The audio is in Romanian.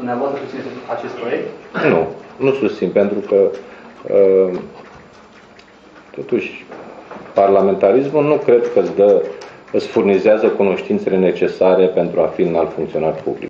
Dumneavoastră susțineți acest proiect? Nu, nu susțin, pentru că uh, totuși parlamentarismul nu cred că îți, dă, îți furnizează cunoștințele necesare pentru a fi un alt funcționar public.